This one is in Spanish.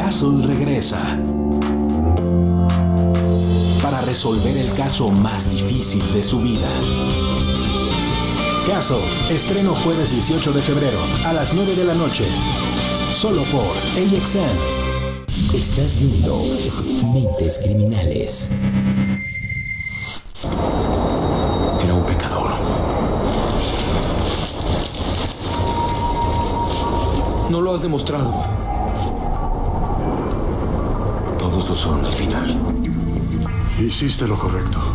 Castle regresa para resolver el caso más difícil de su vida. Castle, estreno jueves 18 de febrero a las 9 de la noche, solo por AXN. Estás viendo Mentes Criminales. Era un pecador. No lo has demostrado. Todos lo son al final. Hiciste lo correcto.